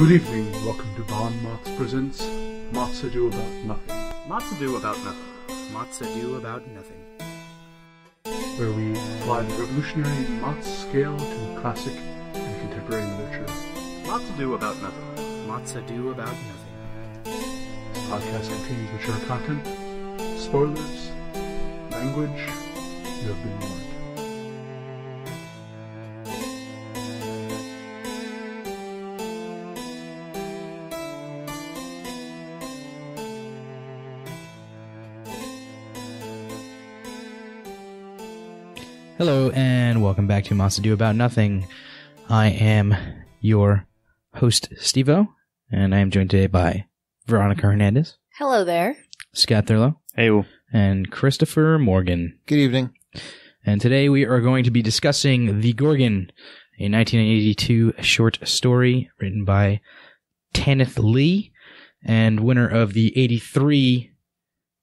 Good evening, welcome to Bon Mots Presents Mots Ado About Nothing, Lots to do about nothing. Lots to do about nothing. where we apply the revolutionary Mots scale to classic and contemporary literature. Lots to do about nothing. Lots to do about nothing. This podcast contains mature content, spoilers, language, you have been warned. Hello and welcome back to Mots Ado About Nothing. I am your host, Stevo, and I am joined today by Veronica Hernandez, Hello there. Scott Thurlow, Hey, and Christopher Morgan. Good evening. And today we are going to be discussing The Gorgon, a 1982 short story written by Tanith Lee and winner of the 83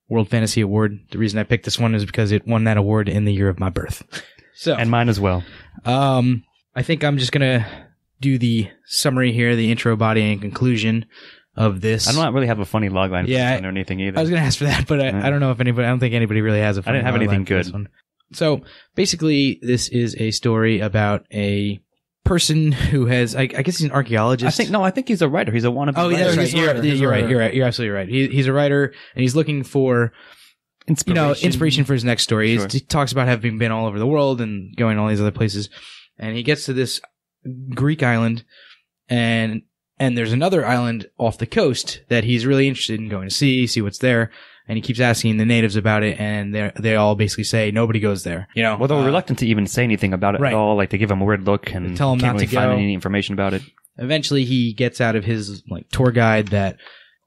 World Fantasy Award. The reason I picked this one is because it won that award in the year of my birth. So, and mine as well. Um, I think I'm just gonna do the summary here, the intro, body, and conclusion of this. I don't really have a funny logline for Yeah, or anything either. I was gonna ask for that, but I, Yeah. I don't know if anybody. I don't think anybody really has a. I didn't have funny anything good. So basically, this is a story about a person who has. I, I guess he's an archaeologist. I think no, I think he's a writer. He's a wannabe. Oh, yeah, writer. that's right. He's a You're, writer. He's a you're right. You're right. You're absolutely right. He, he's a writer, and he's looking for you Inspiration. know inspiration for his next story. Sure. He talks about having been all over the world and going to all these other places, and he gets to this Greek island, and and there's another island off the coast that he's really interested in going to see, see what's there, and he keeps asking the natives about it, and they they all basically say nobody goes there. You know, Well, they're Uh, reluctant to even say anything about it right. at all. Like they give him a weird look and tell him can't not really to find go. any information about it. eventually he gets out of his like tour guide that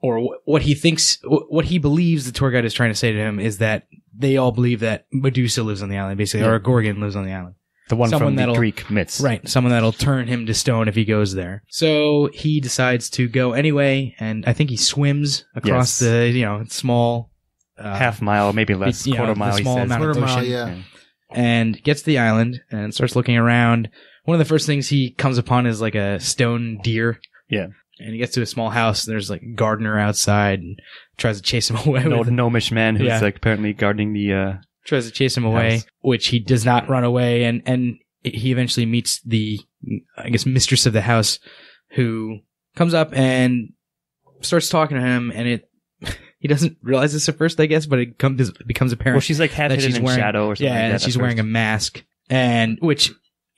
or wh- what he thinks wh- what he believes the tour guide is trying to say to him is that they all believe that Medusa lives on the island basically or Yeah. a gorgon lives on the island The one Someone from the Greek myths. right someone that'll turn him to stone if he goes there so he decides to go anyway and i think he swims across Yes. the you know small uh, Half mile, maybe less, It's, you know, quarter the mile. he says. amount of Quarter mile, ocean. yeah. and gets to the island and starts looking around. One of the first things he comes upon is like a stone deer. Yeah. And he gets to a small house and there's like a gardener outside and tries to chase him away. An with old gnomish man who's Yeah. like apparently guarding the. uh tries to chase him away, House. which he does not run away. And, and he eventually meets the, I guess, mistress of the house who comes up and starts talking to him. And it, he doesn't realize this at first, I guess, but it comes, becomes apparent Well, she's like half that hidden she's in wearing- shadow or something. yeah, like and she's wearing a mask, and which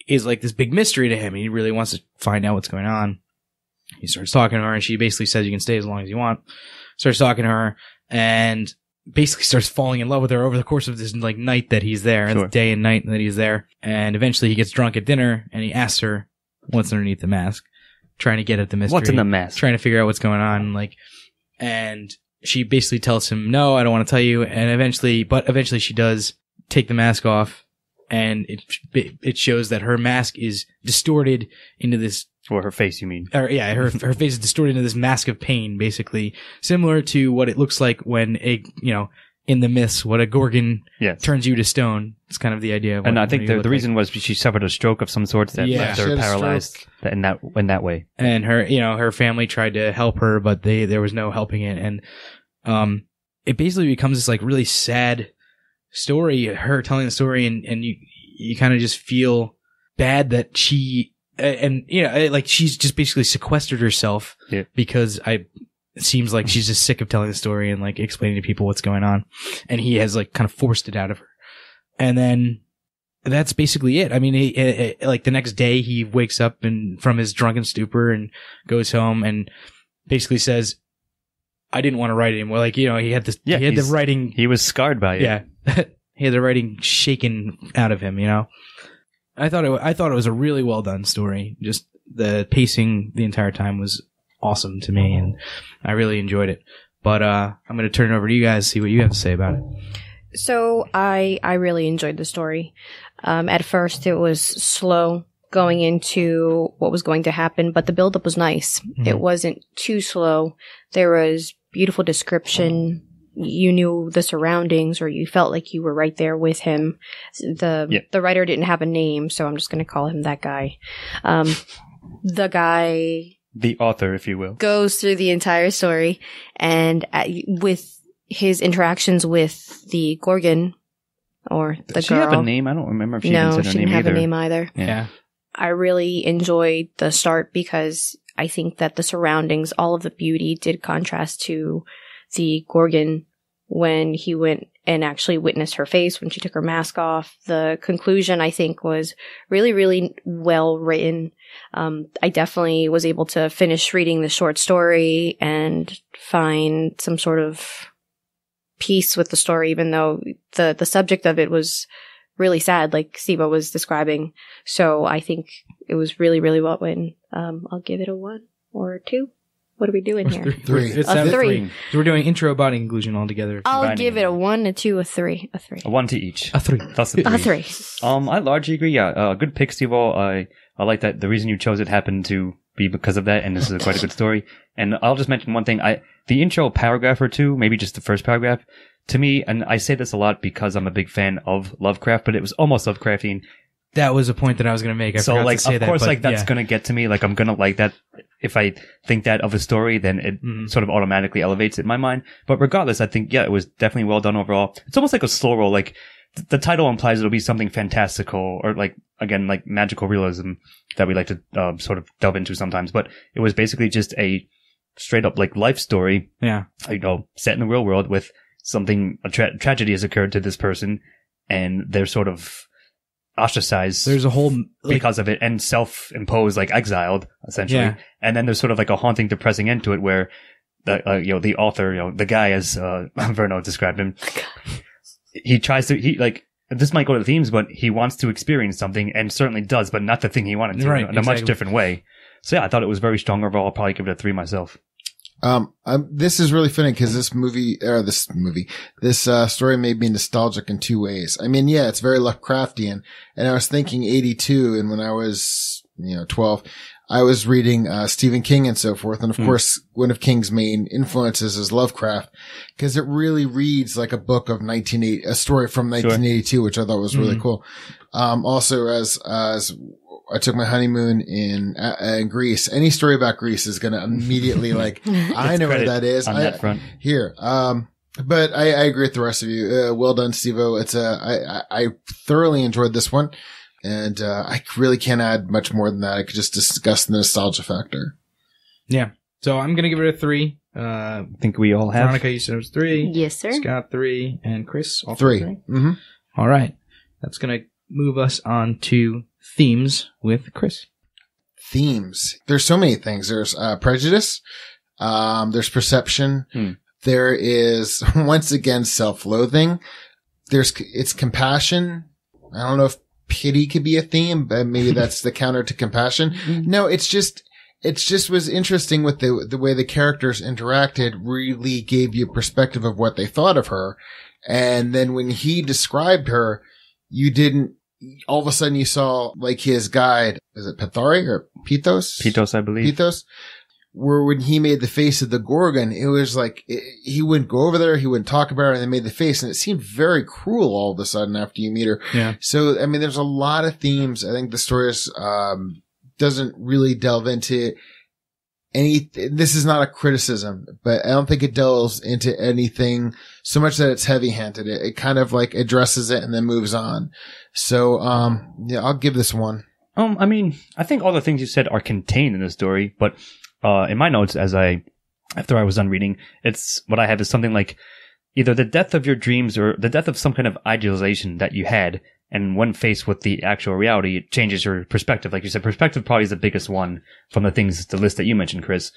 is like this big mystery to him. He really wants to find out what's going on. He starts talking to her, and she basically says, "You can stay as long as you want." Starts talking to her, and basically starts falling in love with her over the course of this like night that he's there, Sure. Day and night that he's there. And eventually, he gets drunk at dinner, and he asks her what's underneath the mask, trying to get at the mystery What's in the mask? trying to figure out what's going on like and she basically tells him no i don't want to tell you and eventually but eventually she does take the mask off and it it shows that her mask is distorted into this Or her face, you mean? or yeah her her face is distorted into this mask of pain basically similar to what it looks like when a you know in the myths what a gorgon Yes. turns you to stone it's kind of the idea of and I think the, the like. reason was she suffered a stroke of some sort that Yeah. left her paralyzed in that in that way. and her you know her family tried to help her but they there was no helping it and um it basically becomes this like really sad story her telling the story and and you you kind of just feel bad that she and you know like she's just basically sequestered herself Yeah. because i it seems like she's just sick of telling the story and like explaining to people what's going on and he has like kind of forced it out of her and then that's basically it. I mean, he, like the next day, he wakes up and from his drunken stupor and goes home and basically says, "I didn't want to write anymore." Like you know, he had this. Yeah, he had the he's- writing. He was scarred by it. Yeah, he had the writing shaken out of him. You know, I thought it. I thought it was a really well done story. Just the pacing the entire time was awesome to me, and I really enjoyed it. But uh, I'm going to turn it over to you guys. See what you have to say about it. So I I really enjoyed the story. Um, at first, it was slow going into what was going to happen, but the buildup was nice. Mhm. It wasn't too slow. There was beautiful description. You knew the surroundings, or you felt like you were right there with him. The Yeah. the writer didn't have a name, so I'm just going to call him that guy. Um, the guy The author, if you will. goes through the entire story and uh, with his interactions with the Gorgon or the Does she girl. have a name? I don't remember if she even no, said she didn't have either. a name either. Yeah. Yeah. I really enjoyed the start because I think that the surroundings, all of the beauty did contrast to the Gorgon when he went and actually witnessed her face when she took her mask off. The conclusion, I think, was really, really well written. Um, I definitely was able to finish reading the short story and find some sort of peace with the story, even though the, the subject of it was really sad, like Stevo was describing. So I think it was really, really well written. Um, I'll give it a one or a two. What are we doing here? three. Three. It's A seven. three. So we're doing intro body inclusion all together. I'll give it a one, a two, a three, a three. A one to each. A three. That's a three. A three. Um, I largely agree. Yeah, uh, good pick, Steve. I I like that. The reason you chose it happened to be because of that, and this is quite a good story. And I'll just mention one thing. I the intro paragraph or two, maybe just the first paragraph, to me, and I say this a lot because I'm a big fan of Lovecraft, but it was almost Lovecraftian. That was a point that I was going to make. I so forgot like, to say of course, but like that's yeah. gonna get to me. Like I'm gonna like that. If I think that of a story, then it Mhm. sort of automatically elevates it in my mind. But regardless, I think yeah, it was definitely well done overall. It's almost like a slow roll. Like th- the title implies it'll be something fantastical or like again like magical realism that we like to uh, sort of delve into sometimes. But it was basically just a straight up like life story, Yeah. you know, set in the real world with something a tra- tragedy has occurred to this person, and they're sort of ostracized There's a whole like, because of it and self-imposed, like exiled, essentially. Yeah. And then there's sort of like a haunting, depressing end to it where the, uh, you know, the author, you know, the guy as, uh, Verno described him, he tries to, he like, this might go to the themes, but he wants to experience something and certainly does, but not the thing he wanted to Right, in a much different way. So yeah, I thought it was very strong overall. I'll probably give it a three myself. Um, this is really funny because this movie, or this movie, this uh, story made me nostalgic in two ways. I mean, yeah, it's very Lovecraftian, and I was thinking '82, and when I was, you know, 12, I was reading uh, Stephen King and so forth, and of Hmm. course, one of King's main influences is Lovecraft, because it really reads like a book of 1980, a story from 1982, which I thought was really Mhm. cool. Um, also, as as I took my honeymoon in uh, in Greece, any story about Greece is going to immediately like I know where that is. On I, that front. here. Um, but I, I agree with the rest of you. Uh, well done, Stevo. It's a, I I thoroughly enjoyed this one. And, uh, I really can't add much more than that. I could just discuss the nostalgia factor. Yeah. So I'm going to give it a three. Uh, I think we all have. Veronica, you said it was three. yes, sir. Scott three, and Chris also Three. Mm-hmm. All right, that's going to move us on to themes with Chris. Themes. There's so many things. There's, uh, prejudice. Um, there's perception. Hmm. There is once again self-loathing. There's, it's compassion. I don't know if pity could be a theme, but maybe that's the counter to compassion. Mm-hmm. No, it's just, it's just was interesting with the, the way the characters interacted really gave you a perspective of what they thought of her. And then when he described her, you didn't, all of a sudden you saw like his guide, is it Pithari or Pithos? Pitos, I believe. Pithos. Where when he made the face of the Gorgon, it was like, it, he wouldn't go over there, he wouldn't talk about it, and they made the face, and it seemed very cruel all of a sudden after you meet her. Yeah. So, I mean, there's a lot of themes. I think the story is, um, doesn't really delve into any, this is not a criticism, but I don't think it delves into anything so much that it's heavy handed. It, it kind of like addresses it and then moves on. So, um, yeah, I'll give this one. Um, I mean, I think all the things you said are contained in the story, but uh, in my notes, as I after I was done reading, it's what I have is something like either the death of your dreams or the death of some kind of idealization that you had, and when faced with the actual reality, it changes your perspective. Like you said, perspective probably is the biggest one from the things the list that you mentioned, Chris.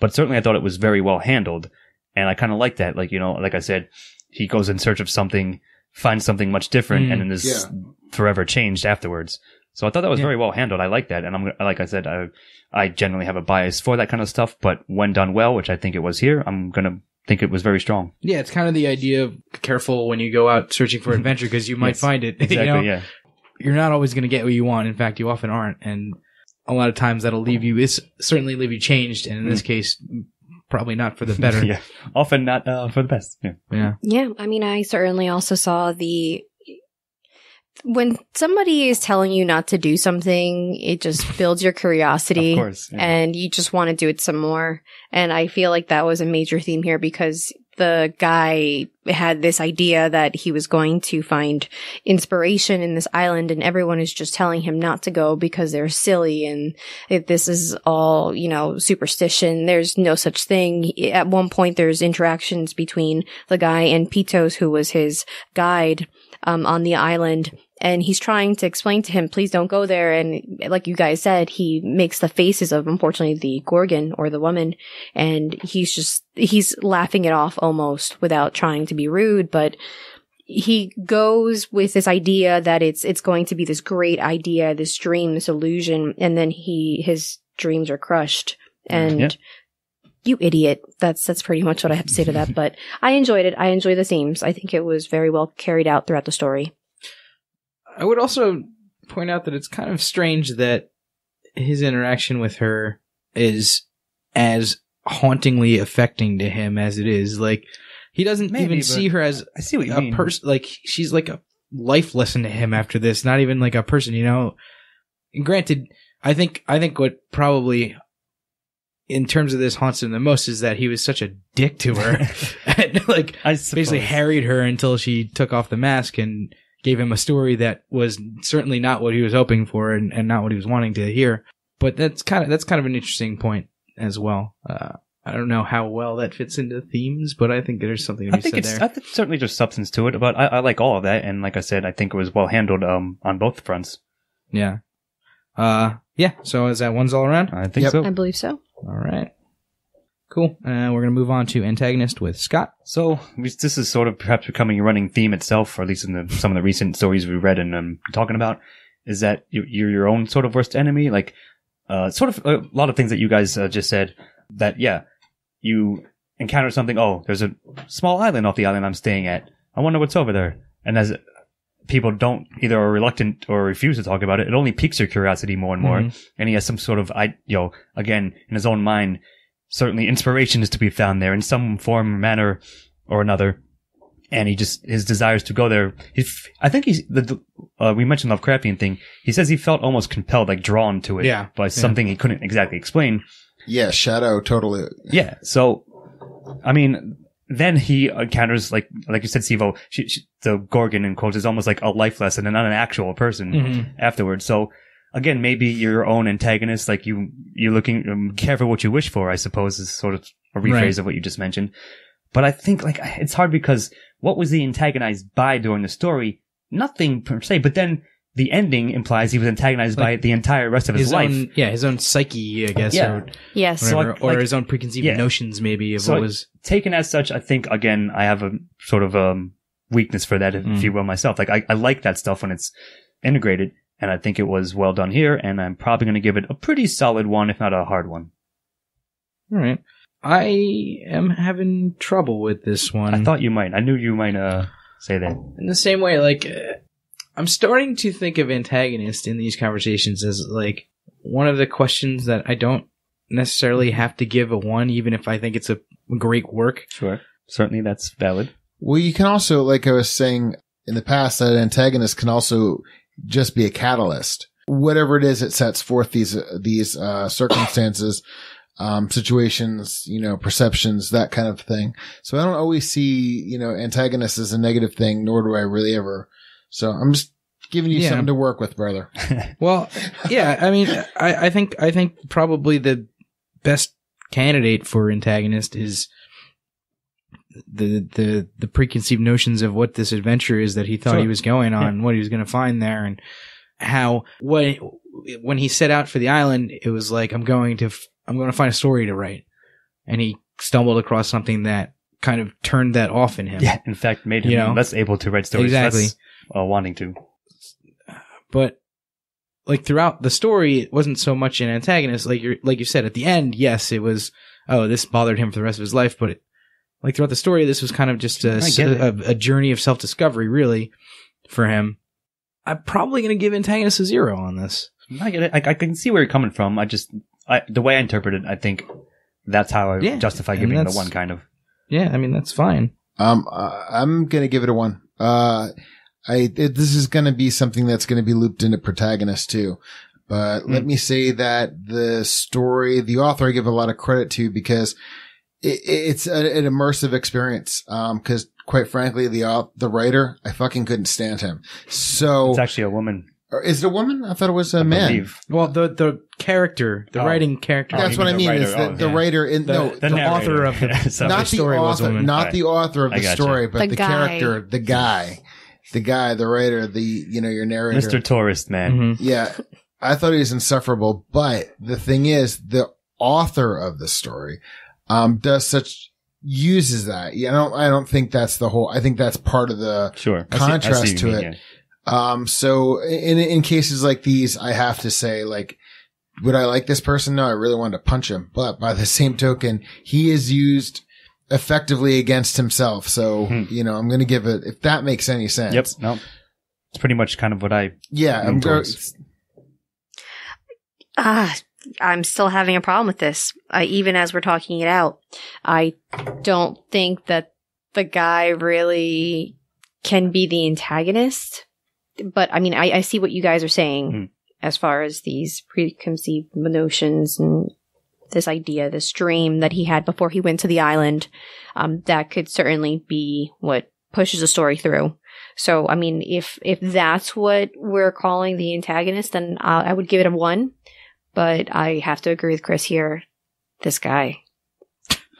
But certainly, I thought it was very well handled, and I kind of like that. Like you know, like I said, he goes in search of something, finds something much different, Mm, and then is yeah. forever changed afterwards. So I thought that was Yeah. very well handled. I like that, and I'm like I said, I I generally have a bias for that kind of stuff, but when done well, which I think it was here, I'm gonna think it was very strong. Yeah, it's kind of the idea of careful when you go out searching for adventure because you might Yes, find it. Exactly. you know? Yeah. You're not always going to get what you want. In fact, you often aren't. And a lot of times that'll leave you, is certainly leave you changed. And in this case, probably not for the better. Mm. yeah. Often not uh, for the best. Yeah. Yeah. Yeah, I mean, I certainly also saw the when somebody is telling you not to do something, it just builds your curiosity. Of course. yeah. and you just want to do it some more. And I feel like that was a major theme here because the guy had this idea that he was going to find inspiration in this island and everyone is just telling him not to go because they're silly and if this is all, you know, superstition, there's no such thing. At one point there's interactions between the guy and Pitos who was his guide um, on the island and he's trying to explain to him, please don't go there. And like you guys said, he makes the faces of, unfortunately, the Gorgon or the woman. And he's just, he's laughing it off almost without trying to be rude, but he goes with this idea that it's, it's going to be this great idea, this dream, this illusion. And then he, his dreams are crushed mm-hmm. and Yeah. you idiot. That's, that's pretty much what I have to say to that. But I enjoyed it. I enjoy the themes. I think it was very well carried out throughout the story. I would also point out that it's kind of strange that his interaction with her is as hauntingly affecting to him as it is. Like he doesn't Maybe, even see her as I see what you a person. Like she's like a life lesson to him after this. Not even like a person, you know. And granted, I think I think what probably in terms of this haunts him the most is that he was such a dick to her and like I basically harried her until she took off the mask and gave him a story that was certainly not what he was hoping for and, and not what he was wanting to hear. But that's kind of that's kind of an interesting point as well. Uh, I don't know how well that fits into themes, but I think there's something to I be think said it's there. I think certainly there's substance to it, but I, I like all of that, and like I said, I think it was well handled um, on both fronts. yeah. Uh, yeah. So is that one's all around? I think Yep. so. I believe so. All right. Cool. Uh, we're gonna move on to antagonist with Scott. So this is sort of perhaps becoming a running theme itself, or at least in the, some of the recent stories we read and um, talking about, is that you, you're your own sort of worst enemy. Like, uh, sort of a lot of things that you guys uh, just said. That yeah, you encounter something. Oh, there's a small island off the island I'm staying at. I wonder what's over there. And as people don't either are reluctant or refuse to talk about it, it only piques your curiosity more and more. Mhm. And he has some sort of, I, you know, again in his own mind, certainly inspiration is to be found there in some form or manner or another. And he just his desires to go there. He, f- I think he's the, the uh, we mentioned Lovecraftian thing. He says he felt almost compelled, like drawn to it, Yeah, by something he couldn't exactly explain. Yeah, Shadow totally. Yeah. So, I mean, then he encounters like like you said, Stevo. She, she, the Gorgon in quotes is almost like a life lesson and not an actual person Mhm. afterwards. So again, maybe your own antagonist, like you, you're looking um, careful what you wish for. I suppose is sort of a rephrase Right. of what you just mentioned. But I think like it's hard because what was he antagonized by during the story? Nothing per se. But then the ending implies he was antagonized by the entire rest of his, His life. own, yeah, his own psyche, I guess, Yeah. or Yes. So, whatever, like- or like- his own preconceived yeah. notions, maybe of So, what was. taken as such, I think again, I have a sort of um weakness for that, if, Mm. if you will, myself. Like I, I like that stuff when it's integrated, and I think it was well done here, and I'm probably going to give it a pretty solid one, if not a hard one. All right. I am having trouble with this one. I thought you might. I knew you might uh say that. in the same way, like uh, I'm starting to think of antagonist in these conversations as like one of the questions that I don't necessarily have to give a one, even if I think it's a great work. Sure, certainly that's valid. Well, you can also, like I was saying in the past, that antagonist can also just be a catalyst. Whatever it is, it sets forth these uh, these uh, circumstances, um, situations, you know, perceptions, that kind of thing. So I don't always see, you know, antagonist as a negative thing, nor do I really ever. So I'm just giving you Yeah. something to work with, brother. Well, yeah, I mean, I, I think I think probably the best candidate for antagonist is the the the preconceived notions of what this adventure is that he thought he was going on, what he was going to find there, and how when when he set out for the island, it was like I'm going to f- I'm going to find a story to write, and he stumbled across something that kind of turned that off in him. Yeah, in fact, made him You know? less able to write stories. Exactly. less, uh, wanting to. but like throughout the story, it wasn't so much an antagonist. Like you like you said at the end, yes, it was. Oh, this bothered him for the rest of his life, but it, like throughout the story, this was kind of just a, I get it. a, a journey of self discovery, really, for him. I'm probably going to give antagonist a zero on this. I get it. I, I can see where you're coming from. I just I, the way I interpret it, I think that's how I Yeah, justify giving it a one. Kind of. Yeah, I mean that's fine. Um, uh, I'm gonna give it a one. Uh, I it, this is going to be something that's going to be looped into protagonist too. But let me say that the story, the author, I give a lot of credit to because it, it's a, an immersive experience. Um, cause quite frankly, the, au- the writer, I fucking couldn't stand him. So It's actually a woman. or is it a woman? I thought it was a I man. believe. Well, the the character, the Oh. writing character, That's you what I mean mean. the is the, Oh, the yeah. writer in the, no the, narrator. author of the, So- not the the story was a author, woman. not Alright. the author of the gotcha. story, but The the, guy. character, the guy, the guy, the writer, the you know your narrator. Mr. Tourist Man. Mhm. Yeah, I thought he was insufferable. But the thing is, the author of the story um, does such uses that. Yeah, I don't. I don't think that's the whole. I think that's part of the. Sure. I see- I see Contrast what to mean, it. yeah. Um. So in in cases like these, I have to say, like, would I like this person? No, I really wanted to punch him. But by the same token, he is used effectively against himself. So Hmm. you know, I'm going to give it. If that makes any sense. Yep. No. It's pretty much kind of what I. Yeah, I'm Lean going. I'm still having a problem with this. I, even as we're talking it out, I don't think that the guy really can be the antagonist. But I mean, I, I see what you guys are saying Hmm. as far as these preconceived notions and this idea, this dream that he had before he went to the island. Um, that could certainly be what pushes the story through. So, I mean, if if that's what we're calling the antagonist, then I, I would give it a one. But I have to agree with Chris here. This guy,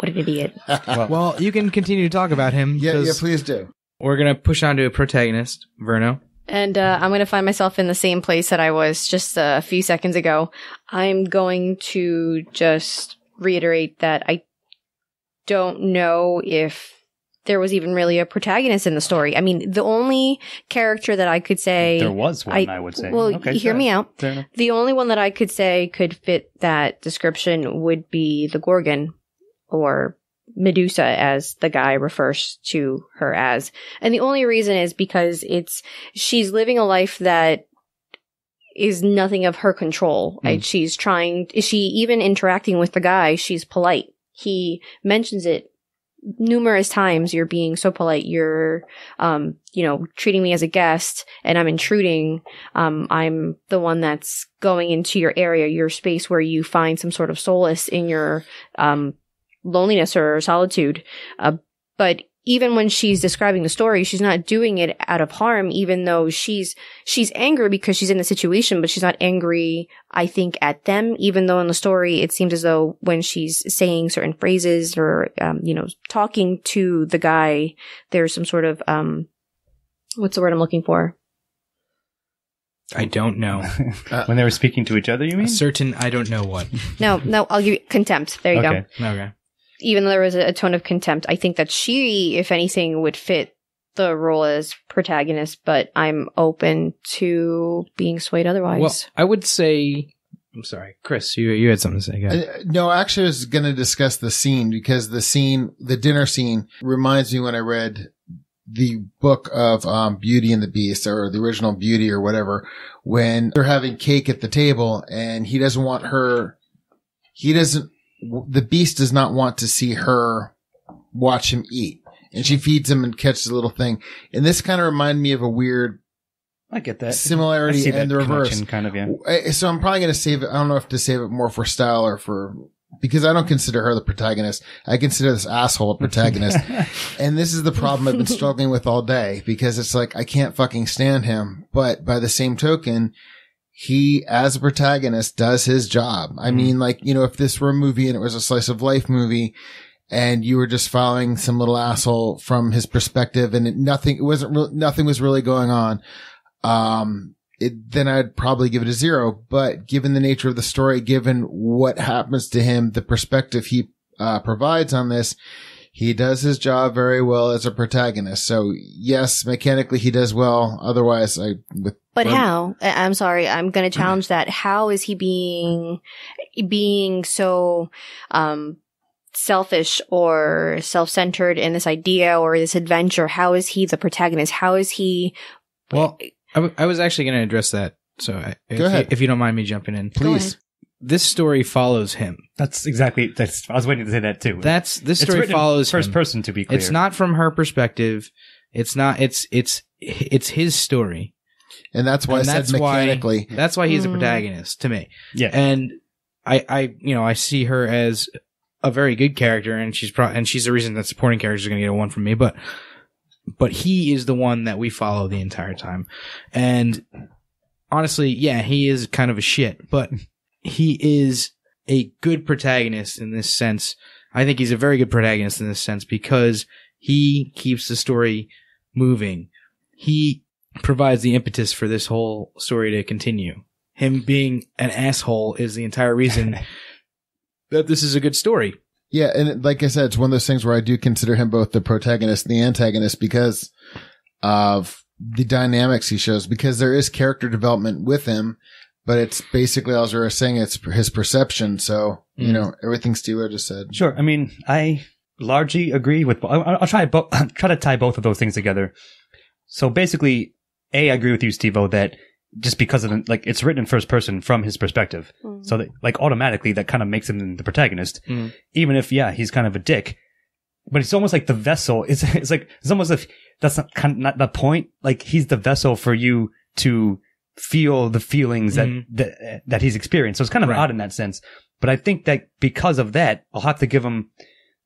what an idiot! Well, you can continue to talk about him. yeah, yeah, 'cause please do. We're gonna push on to a protagonist, Verno. And uh, I'm going to find myself in the same place that I was just a few seconds ago. I'm going to just reiterate that I don't know if there was even really a protagonist in the story. I mean, the only character that I could say There was one, I, would say. Well, okay, hear me out. The only one that I could say could fit that description would be the Gorgon or Medusa as the guy refers to her as. And the only reason is because it's, she's living a life that is nothing of her control. Hmm. Like she's trying, is she even interacting with the guy? She's polite. He mentions it numerous times. You're being so polite. You're, um, you know, treating me as a guest and I'm intruding um, I'm the one that's going into your area, your space where you find some sort of solace in your um, loneliness or solitude. Uh, but even when she's describing the story, she's not doing it out of harm, even though she's she's angry because she's in the situation, but she's not angry, I think, at them. Even though in the story it seems as though when she's saying certain phrases or um, you know talking to the guy, there's some sort of um, what's the word I'm looking for? I don't know. when they were speaking to each other, you a mean? certain I don't know what. No, no, I'll give you contempt. There you okay. go. Okay. Even though there was a, a tone of contempt, I think that she, if anything, would fit the role as protagonist, but I'm open to being swayed otherwise. Well, I would say. I'm sorry, Chris. You you had something to say. Uh, no, actually, I was going to discuss the scene because the scene, the dinner scene, reminds me when I read the book of um, Beauty and the Beast or the original Beauty or whatever, when they're having cake at the table and he doesn't want her, he doesn't, the Beast does not want to see her watch him eat. And she feeds him and catches a little thing. And this kind of reminded me of a weird I get that. Similarity and the reverse. kind of, yeah. So I'm probably going to save it. I don't know if to save it more for style or for, because I don't consider her the protagonist. I consider this asshole a protagonist. and this is the problem I've been struggling with all day because it's like, I can't fucking stand him. But by the same token, he, as a protagonist, does his job. I Mhm. mean, like, you know, if this were a movie and it was a slice of life movie, and you were just following some little asshole from his perspective and it, nothing, it wasn't real, nothing was really going on. Um, it, then I'd probably give it a zero. But given the nature of the story, given what happens to him, the perspective he uh, provides on this, he does his job very well as a protagonist. So yes, mechanically he does well. Otherwise, I with But Well- how? I- I'm sorry. I'm going to challenge that. How is he being being so um selfish or self-centered in this idea or this adventure? How is he the protagonist? How is he Well, I, w- I was actually going to address that. So I, if, Go ahead. You, if you don't mind me jumping in, please. This story follows him. That's exactly. That's. I was waiting to say that too. That's this It's story written in follows first him. person to be clear. It's not from her perspective. It's not. It's it's it's his story. And that's why And I said that's why- mechanically. That's why he's a Mm. protagonist to me. Yeah. And I, I, you know, I see her as a very good character, and she's pro- and she's the reason that supporting characters are going to get a one from me. But, but he is the one that we follow the entire time, and honestly, yeah, he is kind of a shit, but he is a good protagonist in this sense. I think he's a very good protagonist in this sense because he keeps the story moving. He provides the impetus for this whole story to continue. Him being an asshole is the entire reason that this is a good story. Yeah, and like I said, it's one of those things where I do consider him both the protagonist and the antagonist because of the dynamics he shows. Because there is character development with him, but it's basically, as we were saying, it's his perception. So you Mm. know everything Steve just said. Sure. I mean, I largely agree with. I- I'll try bo- try to tie both of those things together. So basically, a I agree with you, Steve-O, that just because of the, like it's written in first person from his perspective, Mm. so that like automatically that kind of makes him the protagonist, Mm. even if yeah he's kind of a dick. But it's almost like the vessel. It's it's like it's almost like that's not kind of not the point. Like he's the vessel for you to feel the feelings that Mhm. that that he's experienced. So it's kind of Right. odd in that sense. But I think that because of that, I'll have to give him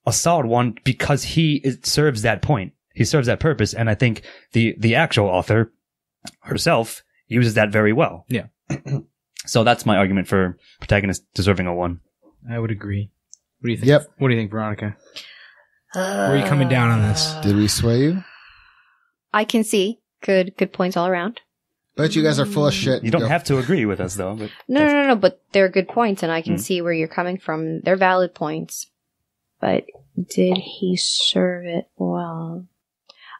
a solid one because he it serves that point. He serves that purpose, and I think the the actual author herself uses that very well. Yeah. so that's my argument for protagonist deserving a one. I would agree. What do you think? Yep. What do you think, Veronica? Where are you coming down on this? Did we sway you? I can see good good points all around. But you guys are full of shit. You don't Go. have to agree with us though. But No, no, no, no, but they're good points, and I can Mm. see where you're coming from. They're valid points. But did he serve it well?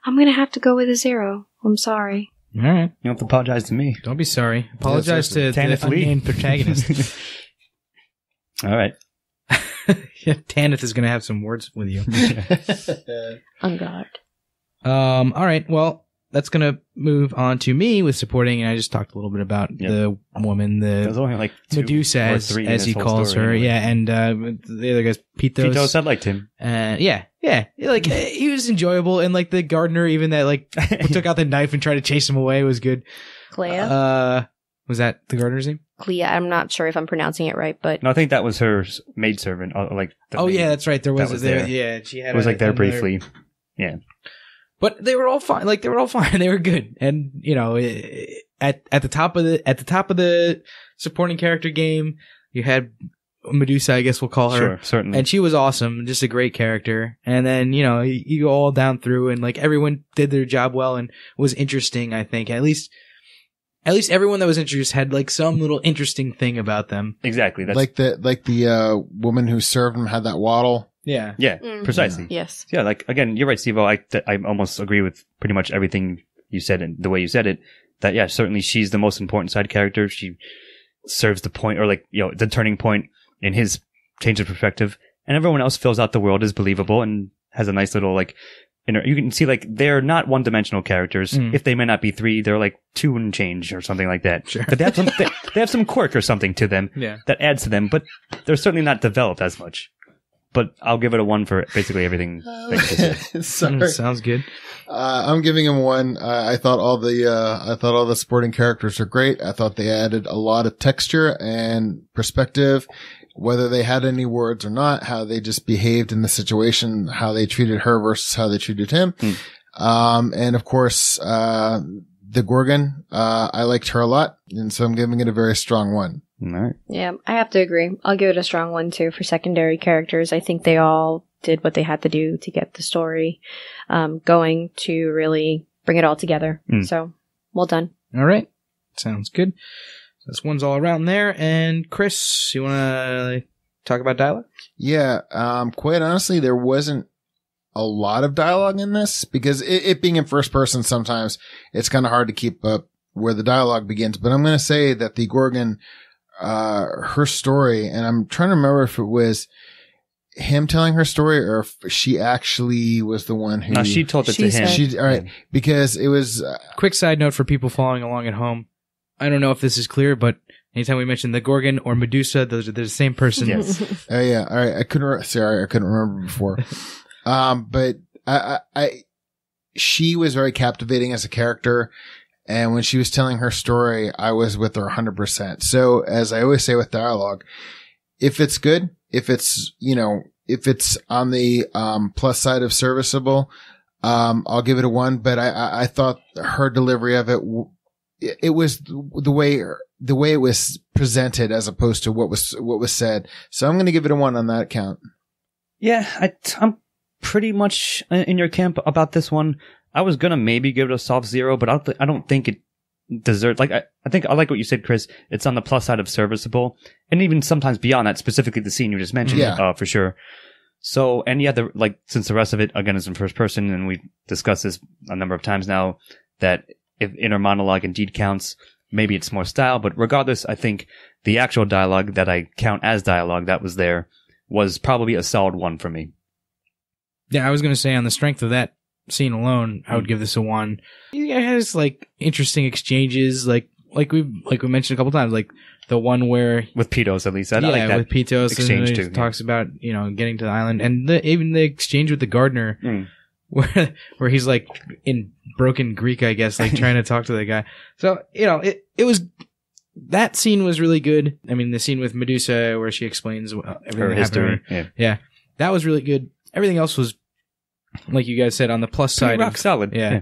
I'm gonna have to go with a zero. I'm sorry. All right. you don't have to apologize to me. Don't be sorry. Apologize to Tanith the Lee. unnamed protagonist. All right. yeah, Tanith is going to have some words with you. On guard. Um, all right. Well, that's going to move on to me with supporting. And I just talked a little bit about Yep. the woman, the only like two Medusa, as, as he calls her. anyway. Yeah. And uh, the other guy's Pitos. Pitos, I liked him. Uh, yeah, yeah. Like uh, he was enjoyable, and like the gardener, even that like took out the knife and tried to chase him away was good. Clea? Uh, was that the gardener's name? Clea, I'm not sure if I'm pronouncing it right, but No, I think that was her maidservant. uh, Like the oh maid. yeah, that's right. There was, That was there. there. Yeah, she had. it was a- like there another- briefly. But they were all fine. Like they were all fine. They were good, and you know, at at the top of the at the top of the supporting character game, you had Medusa. I guess we'll call her. Sure, certainly. and she was awesome, just a great character. And then you know you, you go all down through, and like everyone did their job well and was interesting. I think at least, at least everyone that was introduced had like some little interesting thing about them. exactly. That's like the like the uh, woman who served him had that waddle. Yeah, yeah, Mm. precisely. yes. Yeah, like again, you're right, Steve. I th- I almost agree with pretty much everything you said and the way you said it. That yeah, certainly she's the most important side character. She serves the point, or like you know, the turning point in his change of perspective, and everyone else fills out the world is believable and has a nice little like. Inner, you can see like they're not one dimensional characters. Mm. If they may not be three, they're like two and change or something like that. Sure. But they have some they, they have some quirk or something to them yeah. that adds to them, but they're certainly not developed as much. But I'll give it a one for basically everything. that you just said. Sorry. Mm, sounds good. Uh, I'm giving him one. Uh, I thought all the uh, I thought all the supporting characters are great. I thought they added a lot of texture and perspective, whether they had any words or not. How they just behaved in the situation, how they treated her versus how they treated him. Hmm. Um, and of course, uh, the Gorgon. Uh, I liked her a lot, and so I'm giving it a very strong one. All right. Yeah, I have to agree. I'll give it a strong one too for secondary characters. I think they all did what they had to do to get the story um, going to really bring it all together. Mm. So well done. All right, sounds good. This one's all around there. And Chris, you want to talk about dialogue? Yeah, um, quite honestly, there wasn't a lot of dialogue in this because it, it being in first person, sometimes it's kind of hard to keep up where the dialogue begins. But I'm going to say that the Gorgon, uh, her story, and I'm trying to remember if it was him telling her story or if she actually was the one who. No, she told it She to him. She, all right, because it was, uh, Quick side note for people following along at home. I don't know if this is clear, but anytime we mention the Gorgon or Medusa, those are they're the same person. Yes. Oh yeah, all right. I couldn't. Re- sorry, I couldn't remember before. um, but I, I, I, she was very captivating as a character. And when she was telling her story, I was with her 100%. So as I always say with dialogue, if it's good, if it's, you know, if it's on the, um, plus side of serviceable, um, I'll give it a one, but I, I, I thought her delivery of it, it was the way, the way it was presented as opposed to what was, what was said. So I'm going to give it a one on that count. Yeah, I, I'm pretty much in your camp about this one. I was gonna maybe give it a soft zero, but I don't, th- I don't think it deserves. Like, I, I think I like what you said, Chris. It's on the plus side of serviceable, and even sometimes beyond that. Specifically, the scene you just mentioned, Yeah. uh, for sure. So, and yeah, the like since the rest of it again is in first person, and we've discussed this a number of times now that if inner monologue indeed counts, maybe it's more style. But regardless, I think the actual dialogue that I count as dialogue that was there was probably a solid one for me. Yeah, I was gonna say on the strength of that scene alone, I would give this a one. It has like interesting exchanges, like like we like we mentioned a couple times, like the one where with Pitos at least. I, yeah, like that. with Pitos exchange and too, yeah. talks about you know getting to the island and the, even the exchange with the gardener Mm. where where he's like in broken Greek, I guess, like trying to talk to the guy. So you know it it was that scene was really good. I mean, the scene with Medusa where she explains uh, everything her that happened to her. history. Yeah. that was really good. Everything else was like you guys said on the plus Pretty side. rock Of, solid. yeah.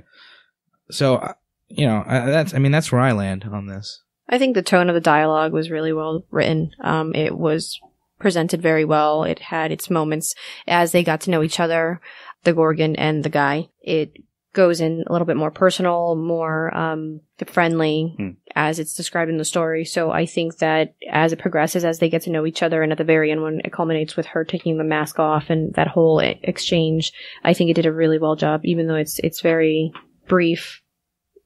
So uh, you know uh, that's I mean that's where I land on this. I think the tone of the dialogue was really well written. Um, it was presented very well. It had its moments as they got to know each other, the Gorgon and the guy. It goes in a little bit more personal, more um, friendly Hmm. as it's described in the story. So I think that as it progresses, as they get to know each other, and at the very end when it culminates with her taking the mask off and that whole exchange, I think it did a really well job. Even though it's it's very brief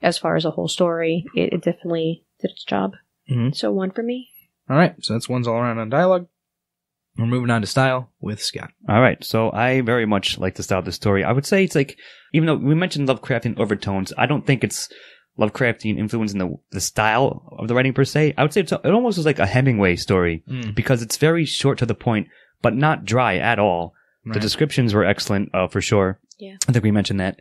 as far as a whole story, it, it definitely did its job. Mhm. So one for me. All right, so that's one's all around on dialogue. We're moving on to style with Scott. All right. So I very much like the style of the story. I would say it's like, even though we mentioned Lovecraftian overtones, I don't think it's Lovecraftian influence in the the style of the writing per se. I would say it's, it almost is like a Hemingway story because it's very short to the point, but not dry at all. The descriptions were excellent, uh, for sure. Yeah. I think we mentioned that.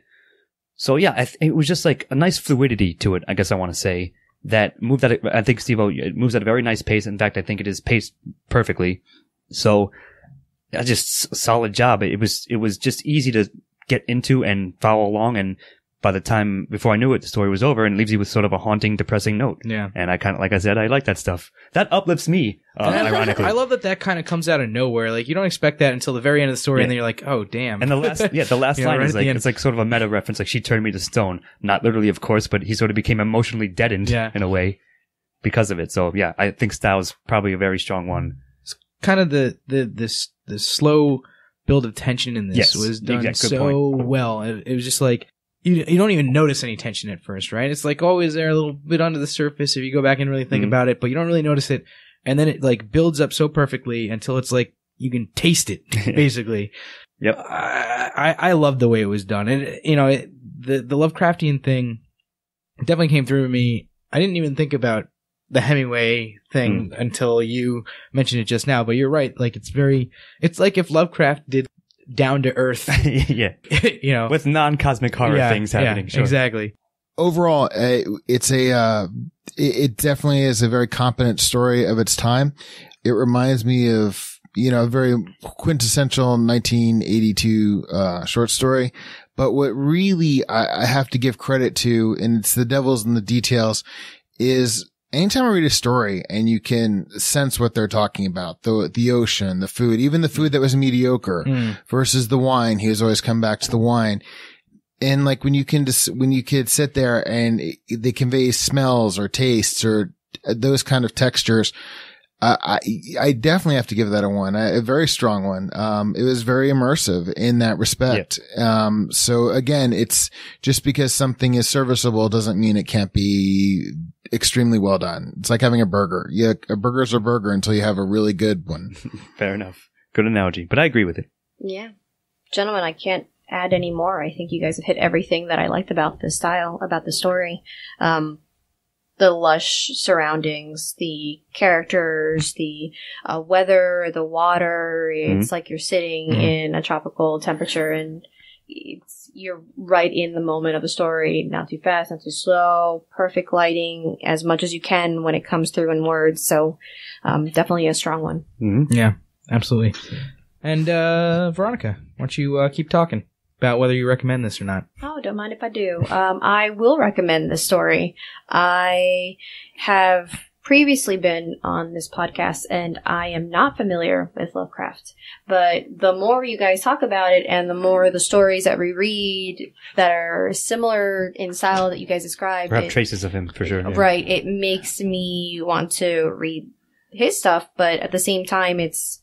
So yeah, I th- it was just like a nice fluidity to it. I guess I want to say that moved at. I think Steve it moves at a very nice pace. In fact, I think it is paced perfectly. So, I just solid job. It was it was just easy to get into and follow along. And by the time before I knew it, the story was over and leaves you with sort of a haunting, depressing note. Yeah. And I kind of, like I said, I like that stuff. That uplifts me, uh, I- ironically. I love that that kind of comes out of nowhere. Like you don't expect that until the very end of the story, Yeah. and then you're like, "Oh, damn!" And the last, yeah, the last You know, line right is like it's like sort of a meta reference. Like she turned me to stone, not literally, of course, but he sort of became emotionally deadened Yeah. in a way because of it. So yeah, I think style is probably a very strong one. Kind of the the this the slow build of tension in this Yes, was done exact- so well. It, it was just like you you don't even notice any tension at first, right? It's like always there a little bit under the surface if you go back and really think Mhm. about it, but you don't really notice it, and then it like builds up so perfectly until it's like you can taste it basically. Yep. I, I I love the way it was done, and you know it, the the Lovecraftian thing definitely came through to me. I didn't even think about the Hemingway thing until you mentioned it just now, but you're right. Like it's very, it's like if Lovecraft did down to earth, yeah, you know, with non-cosmic horror Yeah, things happening. yeah, sure. exactly. overall, uh, it's a, uh, it, it definitely is a very competent story of its time. It reminds me of, you know, a very quintessential 1982, uh, short story. But what really I, I have to give credit to, and it's the devil's in the details, is anytime I read a story and you can sense what they're talking about, the, the ocean, the food, even the food that was mediocre Mm. versus the wine. He has always come back to the wine. And like when you can just, when you could sit there and they convey smells or tastes or those kind of textures, uh, I, I definitely have to give that a one, a, a very strong one. Um, it was very immersive in that respect. Um, so again, it's just because something is serviceable doesn't mean it can't be extremely well done. It's like having a burger. Yeah, a burger's a burger until you have a really good one. Fair enough. Good analogy, but I agree with it. Yeah. Gentlemen, I can't add any more. I think you guys have hit everything that I liked about the style, about the story. Um, the lush surroundings, the characters, the uh, weather, the water. It's like you're sitting Mhm. in a tropical temperature and it's you're right in the moment of the story, not too fast, not too slow, perfect lighting as much as you can when it comes through in words. So um, definitely a strong one. hmm Yeah, absolutely. And uh, Veronica, why don't you uh, keep talking about whether you recommend this or not? Oh, don't mind if I do. Um, I will recommend this story. I have previously been on this podcast and I am not familiar with Lovecraft. But the more you guys talk about it and the more the stories that we read that are similar in style that you guys describe, Perhaps it- traces of him for sure. yeah. right, it makes me want to read his stuff, but at the same time, it's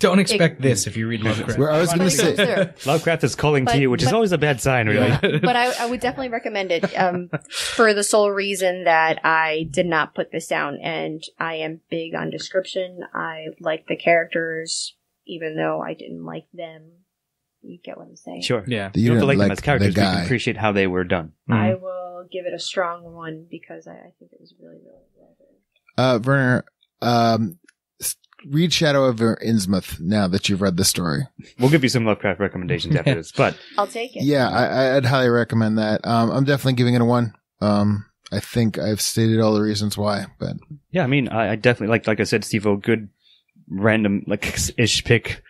Don't expect this if you read Lovecraft. Where I was going to But it say. Lovecraft is calling But- to you, which is always a bad sign, really. but I, I would definitely recommend it um, for the sole reason that I did not put this down, and I am big on description. I like the characters, even though I didn't like them. You get what I'm saying? Sure. yeah. You, You don't have to didn't like them as characters, the but you appreciate how they were done. I Mhm. will give it a strong one because I, I think it was really, really well done. uh, Werner, um, s- read Shadow of Innsmouth now that you've read the story. We'll give you some Lovecraft recommendations after this, but I'll take it. Yeah, I, I'd highly recommend that. Um, I'm definitely giving it a one. Um, I think I've stated all the reasons why, but yeah, I mean, I, I definitely like, like I said, Steve, a good random like ish pick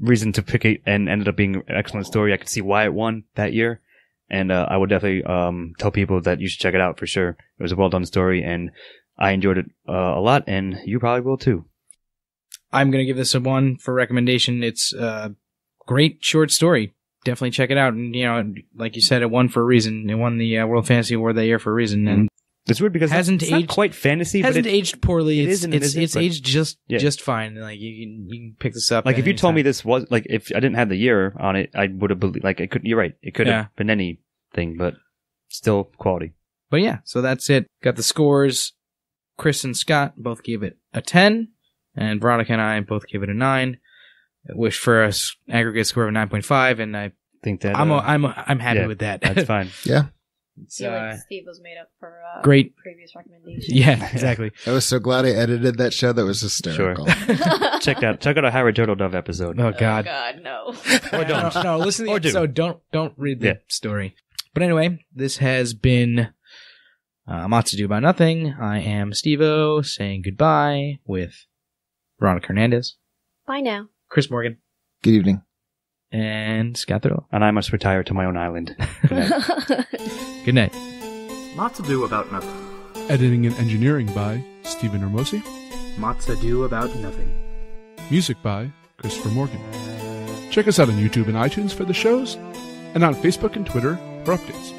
reason to pick it and ended up being an excellent story. I could see why it won that year. And, uh, I would definitely, um, tell people that you should check it out for sure. It was a well done story and I enjoyed it, uh, a lot and you probably will too. I'm going to give this a one for recommendation. It's a great short story. Definitely check it out. And, you know, like you said, it won for a reason. It won the uh, World Fantasy Award that year for a reason. And It's weird because Hasn't it's not aged- quite fantasy, but hasn't it, aged poorly. it it's it's, it's aged just Yeah. just fine. Like you can you can pick this up. like if you told me this was like if I didn't have the year on it, I would have believed like it could. You're right. It could Yeah. have been anything, but still quality. But yeah, so that's it. Got the scores. Chris and Scott both gave it a 10, and Veronica and I both gave it a 9, which for us aggregate score of 9.5, and I, think that I'm, uh, a, I'm, a, I'm happy yeah, with that. that's fine. It's, feel uh, Steve was made up for uh, great. previous recommendations. yeah, exactly. I was so glad I edited that show. That was hysterical. check out check out a Howard Turtledove episode. Oh, Oh God. God, no. Or don't. No, no, listen to the Or do. episode. Don't, don't read the Yeah. story. But anyway, this has been uh, Mots Ado About Nothing. I am Stevo saying goodbye with Veronica Hernandez, Bye now. Chris Morgan, Good evening. and Scott Thurlow. And I must retire to my own island. Good night. Mots Ado about nothing. Editing and engineering by Stephen Hermosi. Mots Ado about nothing. Music by Christopher Morgan. Check us out on YouTube and iTunes for the shows, and on Facebook and Twitter for updates.